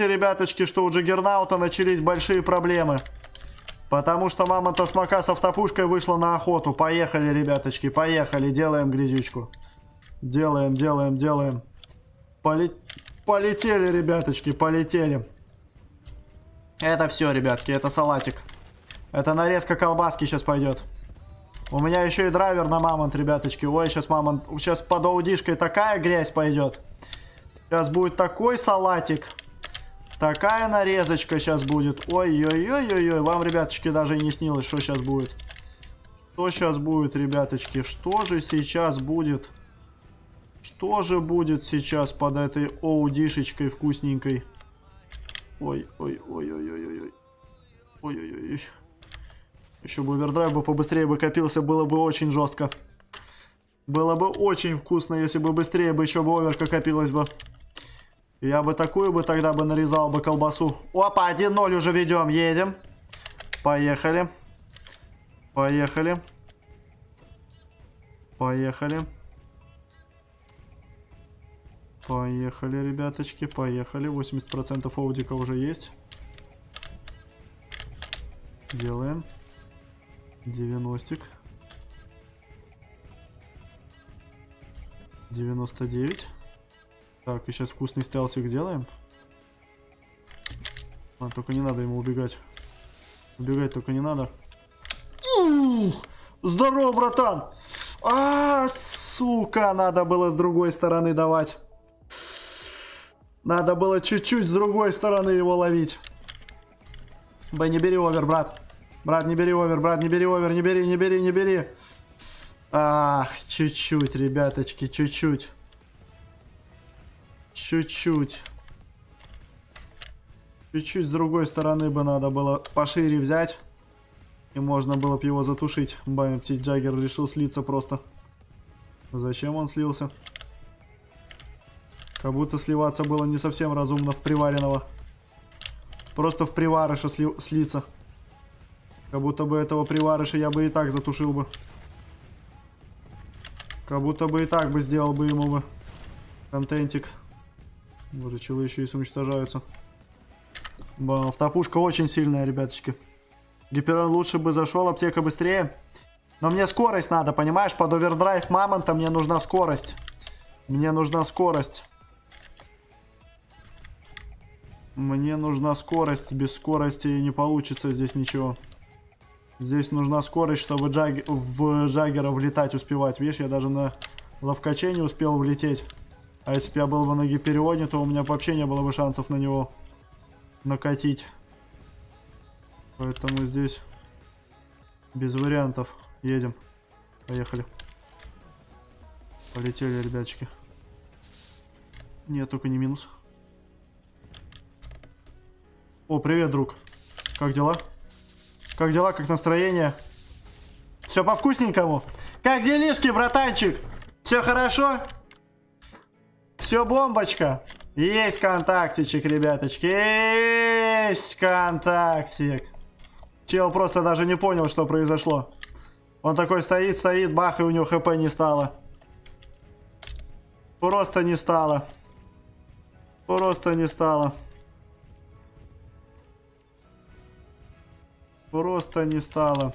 представьте, ребяточки, что у Джаггернаута начались большие проблемы. Потому что мама Тосмака с автопушкой вышла на охоту. Поехали, ребяточки, поехали. Делаем грязючку. Делаем, делаем, делаем. Поле... Полетели, ребяточки, полетели. Это все, ребятки, это салатик. Это нарезка колбаски сейчас пойдет. У меня еще и драйвер на мамонт, ребяточки. Ой, сейчас мамонт... Сейчас под аудишкой такая грязь пойдет. Сейчас будет такой салатик. Такая нарезочка сейчас будет. Ой-ой-ой-ой-ой. Вам, ребяточки, даже и не снилось, что сейчас будет. Что сейчас будет, ребяточки? Что же сейчас будет? Что же будет сейчас под этой оудишечкой вкусненькой? Ой-ой-ой-ой-ой-ой. Ой-ой-ой. Еще бы овердрайв бы побыстрее бы копился, было бы очень жестко. Было бы очень вкусно, если бы быстрее бы еще бы оверка копилась бы. Я бы такую бы тогда бы нарезал бы колбасу. Опа, 1-0 уже ведем. Едем. Поехали. Поехали. Поехали. Поехали, ребяточки, поехали. 80% аудика уже есть. Делаем. 90. 99. Так, и сейчас вкусный стелсик сделаем. А, только не надо ему убегать. Убегать только не надо. Здорово, братан! А, сука, надо было с другой стороны давать. Надо было чуть-чуть с другой стороны его ловить. Б, не бери овер, брат. Брат, не бери овер, брат, не бери овер, не бери, не бери, не бери. Ах, чуть-чуть, ребяточки, чуть-чуть. Чуть-чуть. Чуть-чуть с другой стороны бы надо было пошире взять. И можно было бы его затушить. Бамти Джаггер решил слиться просто. Зачем он слился? Как будто сливаться было не совсем разумно в приваренного. Просто в приварыша сли слиться. Как будто бы этого приварыша я бы и так затушил бы. Как будто бы и так бы сделал бы ему бы контентик. Боже, челы еще и уничтожаются. Автопушка очень сильная, ребяточки. Гиперон лучше бы зашел, аптека быстрее. Но мне скорость надо, понимаешь? Под овердрайв мамонта мне нужна скорость. Мне нужна скорость. Мне нужна скорость. Без скорости не получится здесь ничего. Здесь нужна скорость, чтобы джаг... в Джаггера влетать успевать. Видишь, я даже на ловкаче не успел влететь. А если бы я был бы на Гиперионе, то у меня вообще не было бы шансов на него накатить. Поэтому здесь без вариантов. Едем. Поехали. Полетели, ребяточки. Нет, только не минус. О, привет, друг. Как дела? Как дела, как настроение? Все по вкусненькому? Как делишки, братанчик? Все хорошо? Все бомбочка. Есть контактичек, ребяточки. Есть контактик. Чел просто даже не понял, что произошло. Он такой стоит, стоит, бах, и у него хп не стало. Просто не стало. Просто не стало. Просто не стало.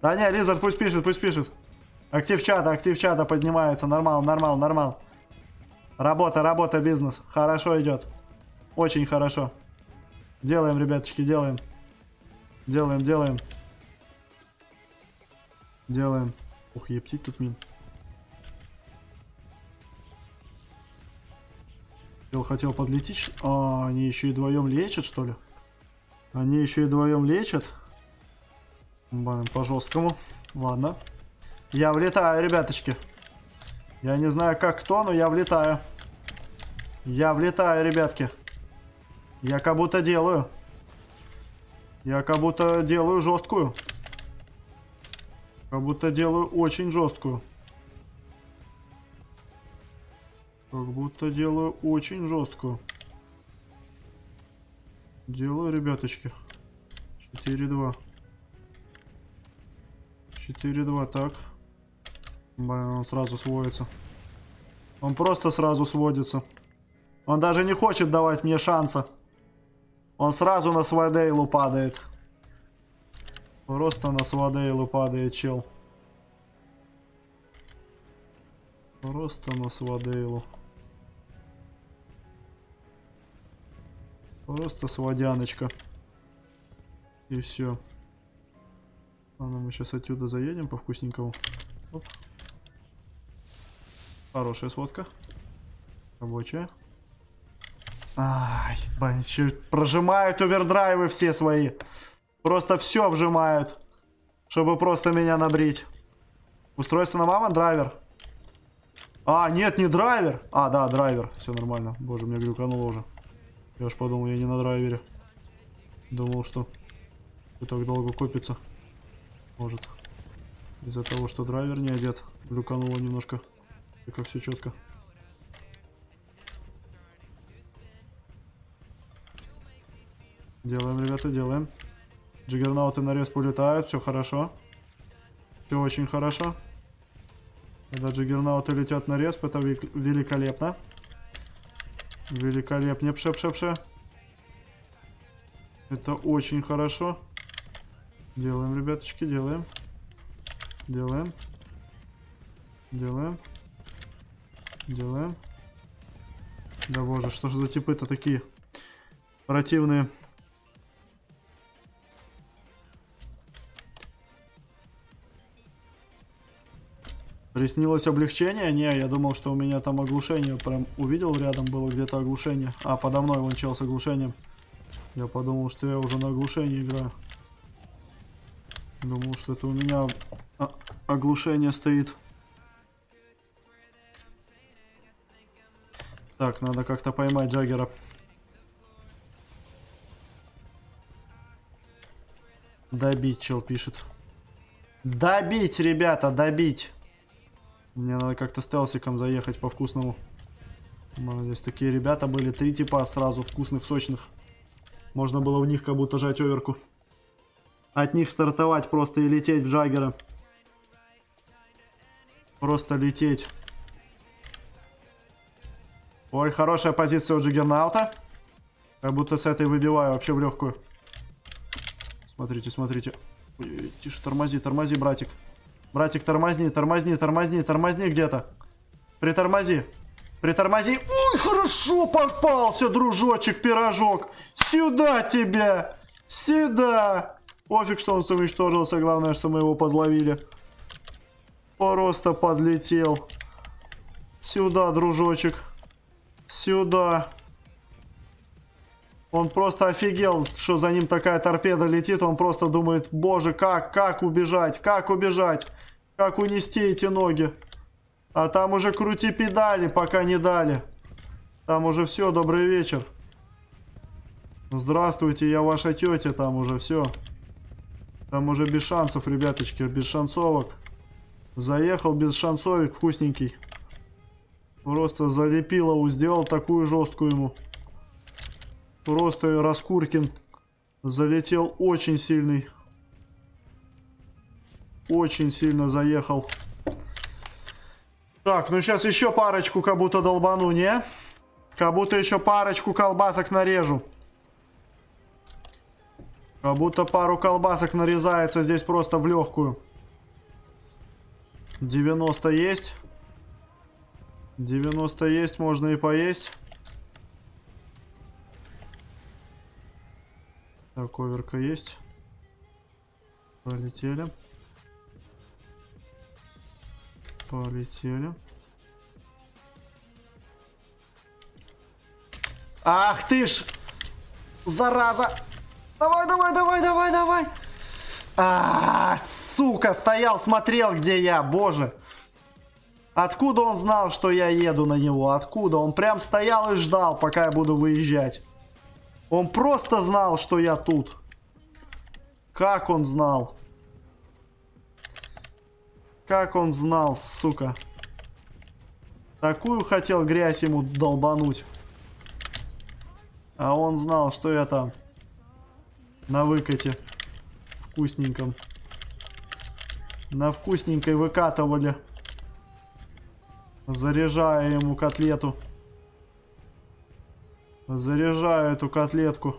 Да не, Лизард пусть пишет, пусть пишет. Актив чата, актив чата поднимается. Нормал, нормал, нормал. Работа, работа, бизнес. Хорошо идет. Очень хорошо. Делаем, ребяточки, делаем. Делаем, делаем. Делаем. Ух, ептить тут мин. Я хотел подлететь. А, они еще и вдвоем лечат, что ли? Они еще и вдвоем лечат. Блин, по жесткому. Ладно. Я влетаю, ребяточки. Я не знаю, как кто, но я влетаю. Я влетаю, ребятки. Я как будто делаю. Я как будто делаю жесткую. Как будто делаю очень жесткую. Как будто делаю очень жесткую. Делаю, ребяточки. 4-2. 4-2, так. Блин, он сразу сводится. Он просто сразу сводится. Он даже не хочет давать мне шанса. Он сразу на Свадейлу падает. Просто на Свадейлу падает чел. Просто на Свадейлу. Просто сводяночка. И все. Ладно, мы сейчас отсюда заедем по вкусненькому. Оп. Хорошая сводка. Рабочая. Ай, блин, прожимают овердрайвы все свои. Просто все вжимают. Чтобы просто меня набрить. Устройство на мама, драйвер. А, нет, не драйвер. А, да, драйвер. Все нормально. Боже, мне глюкануло уже. Я уж подумал, я не на драйвере. Думал, что и так долго копится. Может. Из-за того, что драйвер не одет. Глюкануло немножко. И как все четко. Делаем, ребята, делаем. Джиггернауты на респ улетают, все хорошо. Все очень хорошо. Когда джиггернауты летят на респ, это великолепно. Великолепно, пше пше пше Это очень хорошо. Делаем, ребяточки, делаем. Делаем. Делаем. Делаем. Да боже, что же за типы-то такие противные. Приснилось облегчение? Не, я думал, что у меня там оглушение. Прям увидел рядом было где-то оглушение. А, подо мной вон чел с оглушением. Я подумал, что я уже на оглушении играю. Думал, что это у меня оглушение стоит. Так, надо как-то поймать Джаггера. Добить, чел пишет. Добить, ребята, добить. Мне надо как-то стелсиком заехать по вкусному. Здесь такие ребята были. Три типа сразу вкусных, сочных. Можно было в них как будто жать оверку. От них стартовать просто и лететь в Джаггера. Просто лететь. Ой, хорошая позиция у Джиггернаута. Как будто с этой выбиваю вообще в легкую. Смотрите, смотрите. Ой, тише, тормози, тормози, братик. Братик, тормозни, тормозни, тормозни, тормозни где-то. Притормози. Притормози. Ой, хорошо попался, дружочек, пирожок. Сюда тебя. Сюда. Пофиг, что он уничтожился. Главное, что мы его подловили. Просто подлетел. Сюда, дружочек. Сюда. Он просто офигел, что за ним такая торпеда летит. Он просто думает, боже, как, как убежать, как убежать, как унести эти ноги. А там уже крути педали, пока не дали. Там уже все, добрый вечер. Здравствуйте, я ваша тетя, там уже все. Там уже без шансов, ребяточки, без шансовок. Заехал без шансовик, вкусненький. Просто залепилову сделал такую жесткую ему. Просто Раскуркин залетел очень сильный. Очень сильно заехал. Так, ну сейчас еще парочку как будто долбану, не? Как будто еще парочку колбасок нарежу. Как будто пару колбасок нарезается здесь просто в легкую. 90 есть. 90 есть, можно и поесть. Так, оверка есть. Полетели. Полетели. Ах ты ж! Зараза! Давай, давай, давай, давай, давай! А, сука, стоял, смотрел, где я, боже. Откуда он знал, что я еду на него? Откуда? Он прям стоял и ждал, пока я буду выезжать. Он просто знал, что я тут. Как он знал? Как он знал, сука? Такую хотел грязь ему долбануть. А он знал, что я там на выкате вкусненьком. На вкусненькой выкатывали. Заряжая ему котлету. Заряжаю эту котлетку.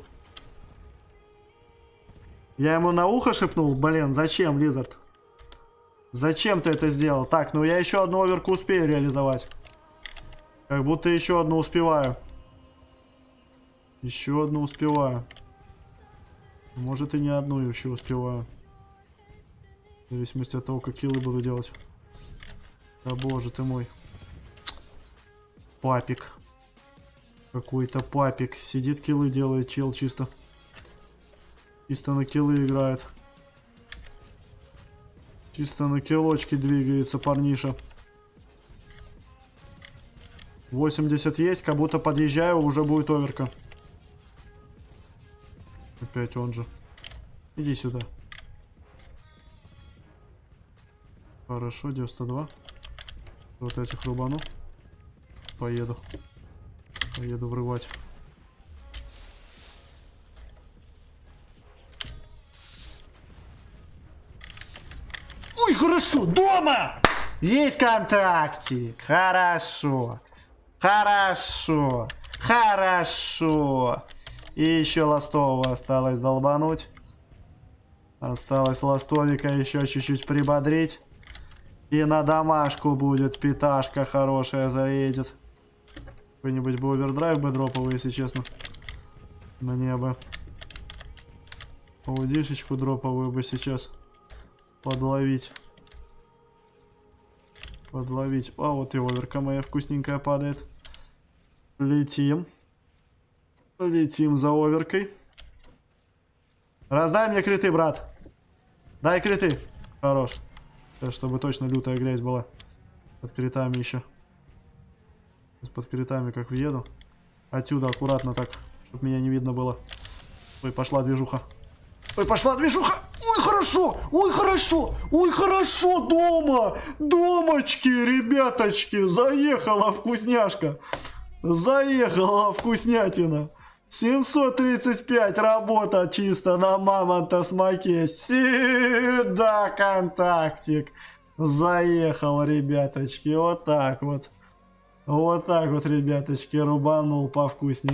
Я ему на ухо шепнул? Блин, зачем, Лизард? Зачем ты это сделал? Так, ну я еще одну оверку успею реализовать. Как будто еще одну успеваю. Еще одну успеваю. Может и не одну еще успеваю. В зависимости от того, как киллы буду делать. Да боже ты мой. Папик. Какой-то папик. Сидит киллы делает, чел чисто. Чисто на киллы играет. Чисто на килочке двигается парниша. 80 есть, как будто подъезжаю, уже будет оверка. Опять он же. Иди сюда. Хорошо, 92. Вот этих рубану. Поеду. Поеду врывать. Ой, хорошо, дома! Есть контактик. Хорошо. Хорошо. Хорошо. И еще ластового осталось долбануть. Осталось ластовика еще чуть-чуть прибодрить. И на домашку будет питашка хорошая заедет. Какой-нибудь бы овердрайв бы дропал, если честно. Мне бы. Аудишечку дроповую бы сейчас подловить. Подловить. А, вот и оверка моя вкусненькая падает. Летим. Летим за оверкой. Раздай мне криты, брат. Дай криты. Хорош. Сейчас, чтобы точно лютая грязь была. Под критами еще. Под критами как въеду. Отсюда аккуратно так, чтобы меня не видно было. Ой, пошла движуха. Ой, пошла движуха. Ой, хорошо. Ой, хорошо. Ой, хорошо дома. Домочки, ребяточки. Заехала вкусняшка. Заехала вкуснятина. 735 работа чисто на мамонта смоке. Сюда контактик. Заехал, ребяточки. Вот так вот. Вот так вот, ребяточки, рубанул повкуснее.